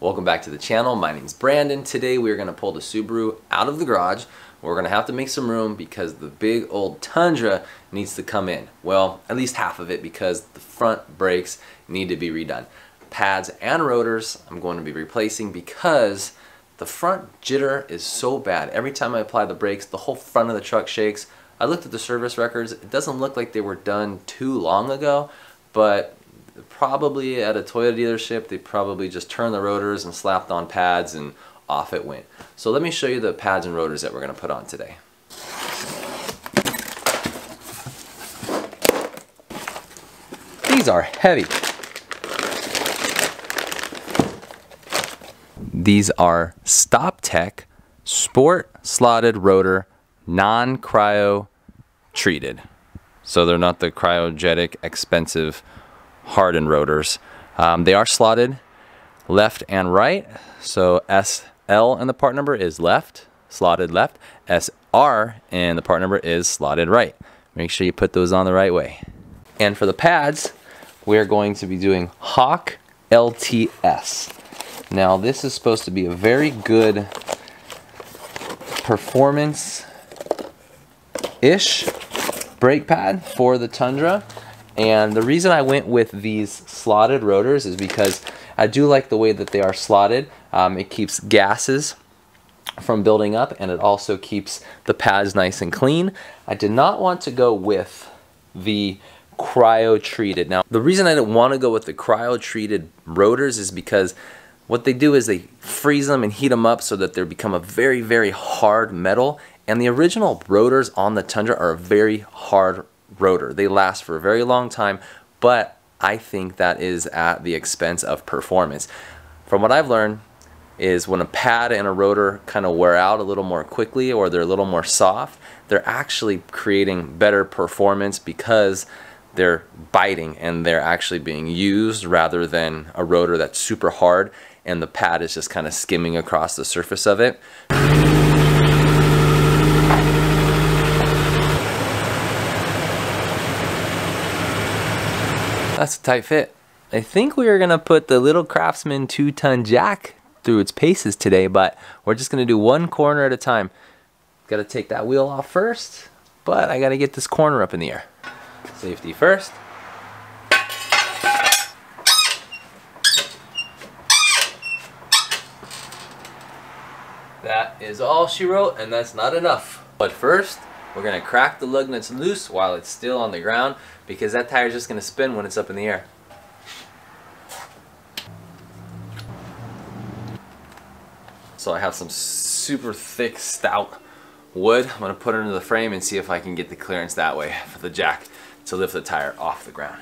Welcome back to the channel. My name is Brandon. Today we are going to pull the Subaru out of the garage. We're going to have to make some room because the big old Tundra needs to come in. Well, at least half of it because the front brakes need to be redone. Pads and rotors I'm going to be replacing because the front jitter is so bad. Every time I apply the brakes, the whole front of the truck shakes. I looked at the service records. It doesn't look like they were done too long ago, but probably at a Toyota dealership, they probably just turned the rotors and slapped on pads and off it went. So let me show you the pads and rotors that we're going to put on today. These are heavy. These are StopTech Sport Slotted Rotor Non-Cryo Treated. So they're not the cryogenic expensive hardened rotors. Um, they are slotted left and right. So SL and the part number is left, slotted left. SR and the part number is slotted right. Make sure you put those on the right way. And for the pads, we're going to be doing Hawk LTS. Now this is supposed to be a very good performance-ish brake pad for the Tundra. And the reason I went with these slotted rotors is because I do like the way that they are slotted. Um, it keeps gases from building up and it also keeps the pads nice and clean. I did not want to go with the cryo treated. Now the reason I didn't want to go with the cryo treated rotors is because what they do is they freeze them and heat them up so that they become a very very hard metal and the original rotors on the Tundra are a very hard rotor. They last for a very long time, but I think that is at the expense of performance. From what I've learned is when a pad and a rotor kind of wear out a little more quickly or they're a little more soft, they're actually creating better performance because they're biting and they're actually being used rather than a rotor that's super hard and the pad is just kind of skimming across the surface of it. That's a tight fit. I think we are to put the little Craftsman 2-ton jack through its paces today, but we're just to do one corner at a time. Got to take that wheel off first, but I got to get this corner up in the air. Safety first. That is all she wrote, and that's not enough. But first, we're going to crack the lug nuts loose while it's still on the ground because that tire is just going to spin when it's up in the air. So I have some super thick stout wood. I'm going to put it into the frame and see if I can get the clearance that way for the jack to lift the tire off the ground.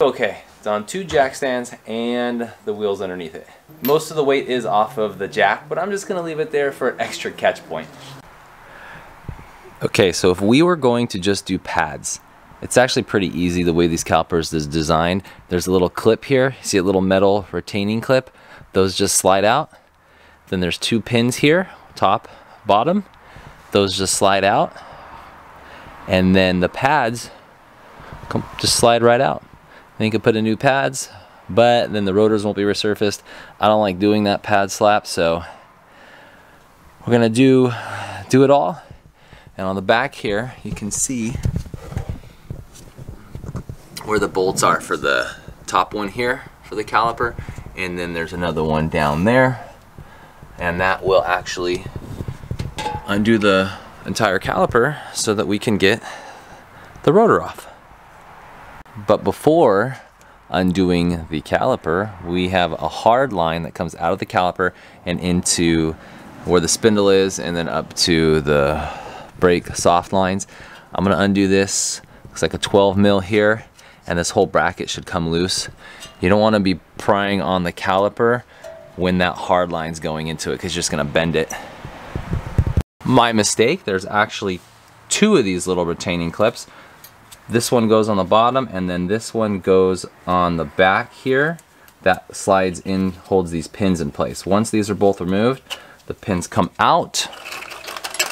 Okay, it's on two jack stands and the wheels underneath it. Most of the weight is off of the jack, but I'm just gonna leave it there for extra catch point. Okay, so if we were going to just do pads, it's actually pretty easy the way these calipers is designed. There's a little clip here, see a little metal retaining clip? Those just slide out. Then there's two pins here, top, bottom. Those just slide out. And then the pads just slide right out. Then you can put in new pads, but then the rotors won't be resurfaced. I don't like doing that pad slap, so we're gonna do do it all. And on the back here, you can see where the bolts are for the top one here for the caliper, and then there's another one down there, and that will actually undo the entire caliper so that we can get the rotor off. But before undoing the caliper, we have a hard line that comes out of the caliper and into where the spindle is and then up to the brake soft lines. I'm gonna undo this, looks like a 12 mil here, and this whole bracket should come loose. You don't wanna be prying on the caliper when that hard line's going into it because you're just gonna bend it. My mistake, there's actually two of these little retaining clips. This one goes on the bottom and then this one goes on the back here. That slides in, holds these pins in place. Once these are both removed, the pins come out.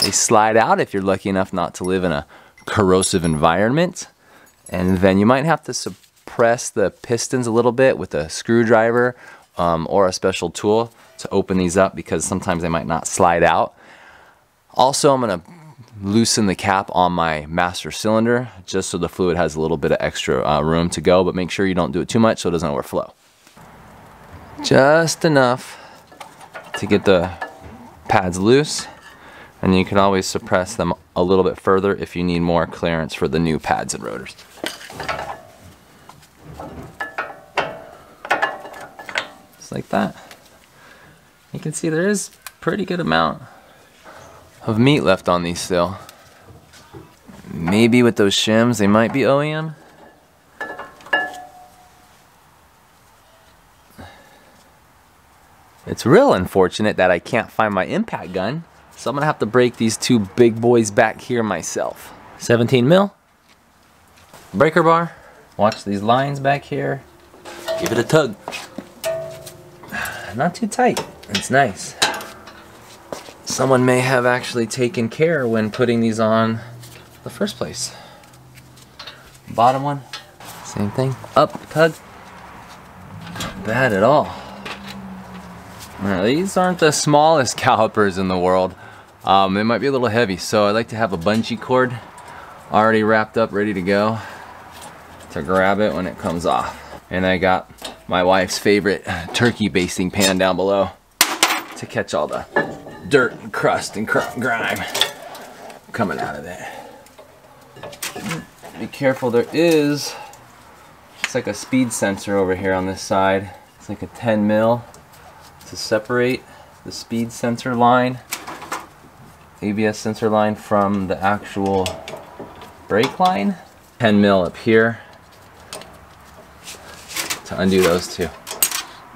They slide out if you're lucky enough not to live in a corrosive environment. And then you might have to suppress the pistons a little bit with a screwdriver um, or a special tool to open these up because sometimes they might not slide out. Also, I'm gonna loosen the cap on my master cylinder just so the fluid has a little bit of extra uh, room to go, but make sure you don't do it too much so it doesn't overflow. Just enough to get the pads loose and you can always suppress them a little bit further if you need more clearance for the new pads and rotors. Just like that. You can see there is pretty good amount of meat left on these still. Maybe with those shims, they might be OEM. It's real unfortunate that I can't find my impact gun, so I'm gonna have to break these two big boys back here myself. 17 mil, breaker bar, watch these lines back here, give it a tug. Not too tight, it's nice. Someone may have actually taken care when putting these on the first place. Bottom one, same thing, up, tug. Bad at all. Now, these aren't the smallest calipers in the world. Um, they might be a little heavy, so I like to have a bungee cord already wrapped up, ready to go to grab it when it comes off. And I got my wife's favorite turkey basting pan down below to catch all the dirt and crust and grime coming out of it. Be careful, there is, it's like a speed sensor over here on this side. It's like a 10 mil to separate the speed sensor line, ABS sensor line from the actual brake line. 10 mil up here to undo those two.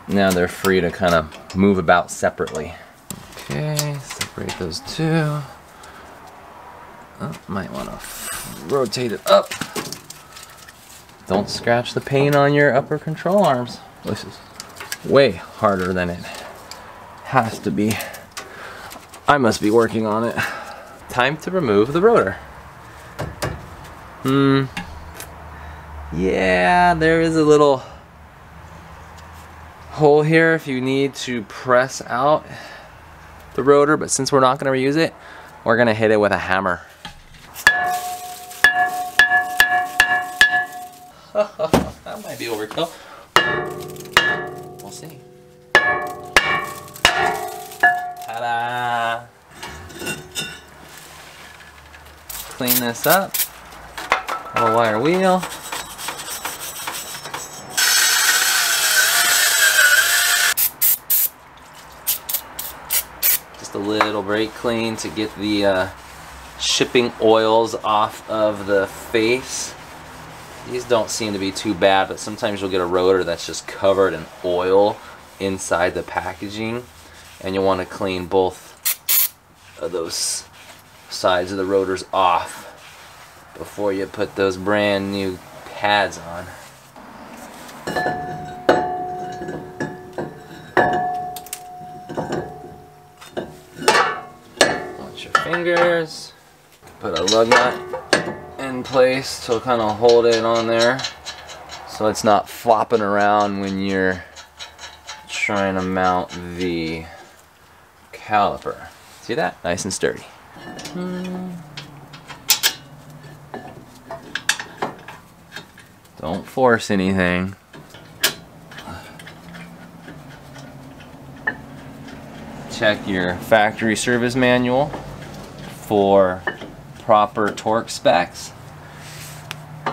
Now they're free to kind of move about separately. Okay, those two. Oh, might want to rotate it up. Don't scratch the paint on your upper control arms. This is way harder than it has to be. I must be working on it. Time to remove the rotor. Hmm. Yeah, there is a little hole here if you need to press out the rotor, but since we're not going to reuse it, we're going to hit it with a hammer. that might be overkill. We'll see. Ta-da! Clean this up. A wire wheel. Little brake clean to get the uh, shipping oils off of the face. These don't seem to be too bad, but sometimes you'll get a rotor that's just covered in oil inside the packaging and you'll want to clean both of those sides of the rotors off before you put those brand new pads on. Fingers. Put a lug nut in place to kind of hold it on there so it's not flopping around when you're trying to mount the caliper. See that? Nice and sturdy. Hmm. Don't force anything. Check your factory service manual for proper torque specs.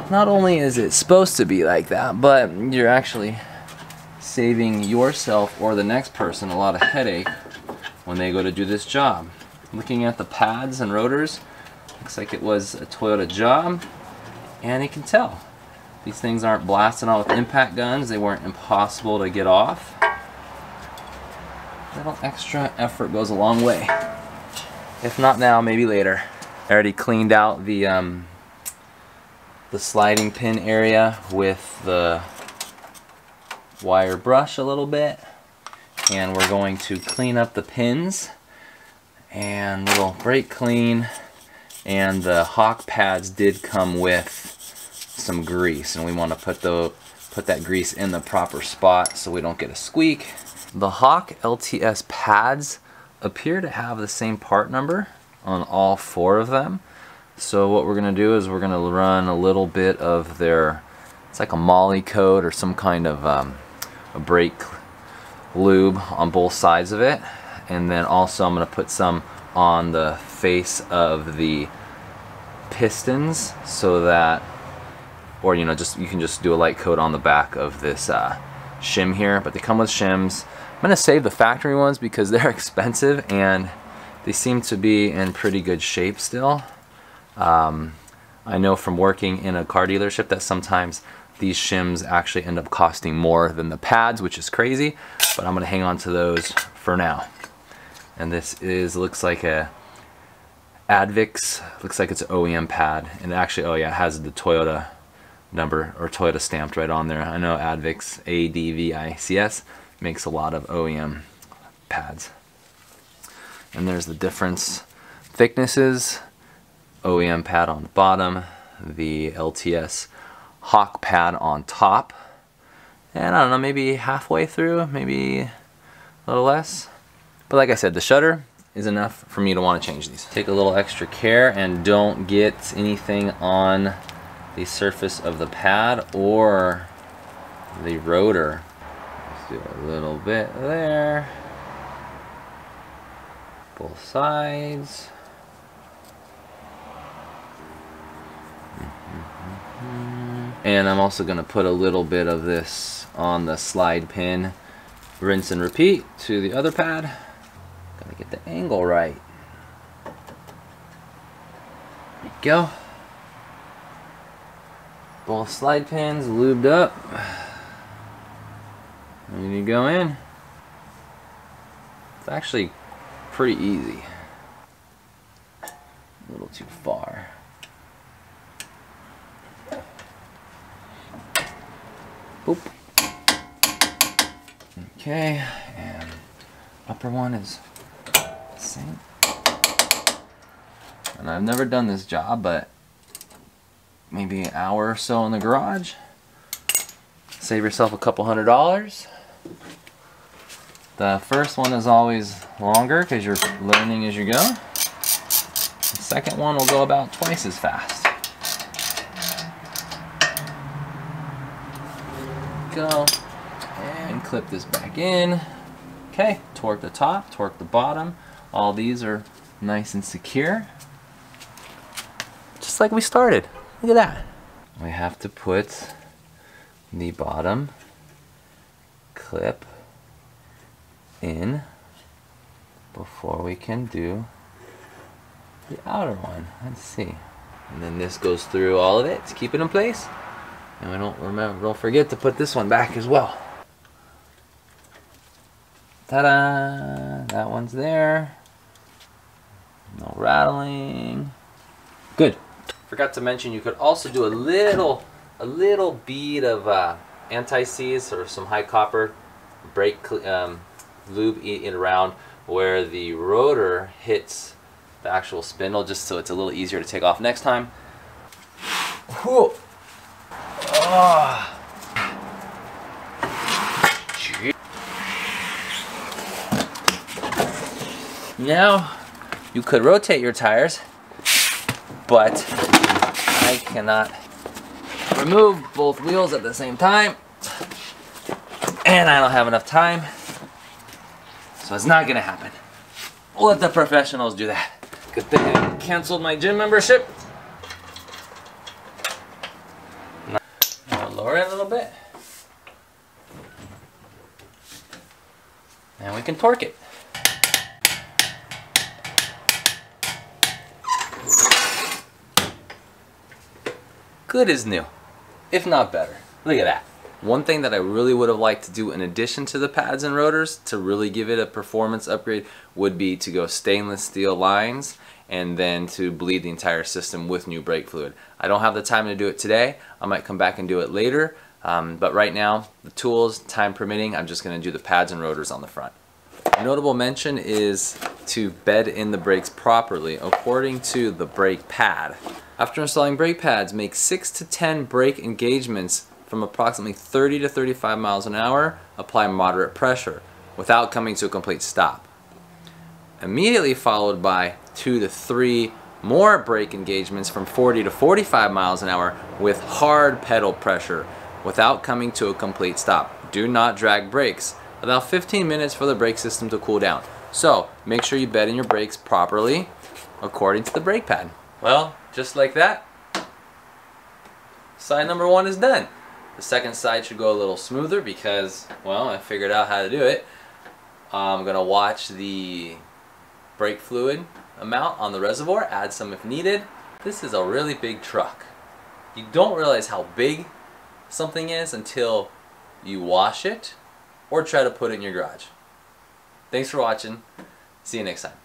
Not only is it supposed to be like that, but you're actually saving yourself or the next person a lot of headache when they go to do this job. Looking at the pads and rotors, looks like it was a Toyota job, and you can tell. These things aren't blasting out with impact guns, they weren't impossible to get off. A little extra effort goes a long way. If not now, maybe later. I already cleaned out the um, the sliding pin area with the wire brush a little bit and we're going to clean up the pins and little brake clean And the Hawk pads did come with some grease and we want to put the put that grease in the proper spot so we don't get a squeak. The Hawk LTS pads appear to have the same part number on all four of them. So what we're going to do is we're going to run a little bit of their, it's like a molly coat or some kind of um, a brake lube on both sides of it. And then also I'm going to put some on the face of the pistons so that or you know just you can just do a light coat on the back of this uh, shim here but they come with shims I'm gonna save the factory ones because they're expensive and they seem to be in pretty good shape still. Um, I know from working in a car dealership that sometimes these shims actually end up costing more than the pads which is crazy but I'm gonna hang on to those for now. And this is looks like a Advics looks like it's an OEM pad. And actually oh yeah it has the Toyota number or Toyota stamped right on there. I know Advics, A-D-V-I-C-S, makes a lot of OEM pads. And there's the difference thicknesses, OEM pad on the bottom, the LTS Hawk pad on top, and I don't know, maybe halfway through, maybe a little less. But like I said, the shutter is enough for me to want to change these. Take a little extra care and don't get anything on the surface of the pad or the rotor. Do a little bit there. Both sides. And I'm also going to put a little bit of this on the slide pin. Rinse and repeat to the other pad. Gotta get the angle right. There you go. Both slide pins lubed up. You go in. It's actually pretty easy. A little too far. Boop. Okay, and upper one is same. And I've never done this job, but maybe an hour or so in the garage. Save yourself a couple hundred dollars. The first one is always longer because you're learning as you go. The second one will go about twice as fast. Go and clip this back in. Okay, torque the top, torque the bottom. All these are nice and secure. Just like we started. Look at that. We have to put the bottom clip in before we can do the outer one. Let's see. And then this goes through all of it to keep it in place. And we don't remember, don't forget to put this one back as well. Ta-da! That one's there. No rattling. Good. Forgot to mention you could also do a little a little bead of uh, anti-seize or some high copper brake um, lube it around where the rotor hits the actual spindle just so it's a little easier to take off next time. Whew. Oh. Now you could rotate your tires but I cannot remove both wheels at the same time. And I don't have enough time. So it's not gonna happen. We'll let the professionals do that. Good thing I canceled my gym membership. Now lower it a little bit. And we can torque it. Good as new, if not better. Look at that. One thing that I really would have liked to do in addition to the pads and rotors to really give it a performance upgrade would be to go stainless steel lines and then to bleed the entire system with new brake fluid. I don't have the time to do it today. I might come back and do it later. Um, but right now, the tools, time permitting, I'm just going to do the pads and rotors on the front. Notable mention is to bed in the brakes properly according to the brake pad. After installing brake pads, make 6 to 10 brake engagements from approximately 30 to 35 miles an hour, apply moderate pressure without coming to a complete stop. Immediately followed by 2 to 3 more brake engagements from 40 to 45 miles an hour with hard pedal pressure without coming to a complete stop. Do not drag brakes. Allow 15 minutes for the brake system to cool down. So make sure you bed in your brakes properly according to the brake pad. Well, just like that, side number one is done. The second side should go a little smoother because, well, I figured out how to do it. I'm to watch the brake fluid amount on the reservoir, add some if needed. This is a really big truck. You don't realize how big something is until you wash it or try to put it in your garage. Thanks for watching. See you next time.